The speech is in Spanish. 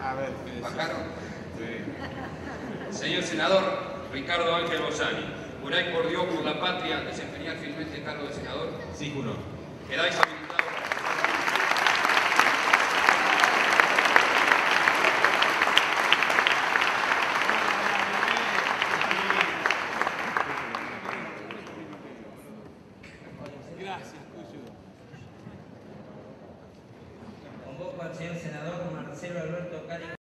A ver, ¿Bajaron? Señor senador Ricardo Ángel Bosani, ¿juráis por Dios, por la patria, desempeñar fielmente el cargo de senador? Sí, juro. Gracias, Cuyo. Convoco al señor senador Marcelo Alberto Cari.